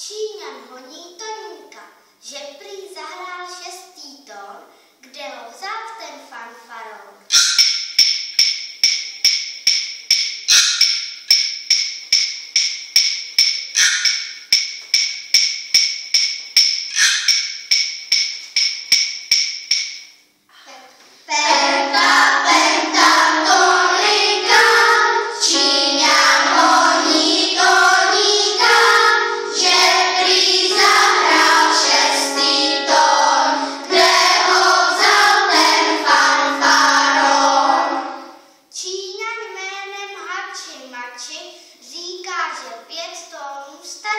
Číňan honí Toníka, že Mači říká, že pět tónů stačí,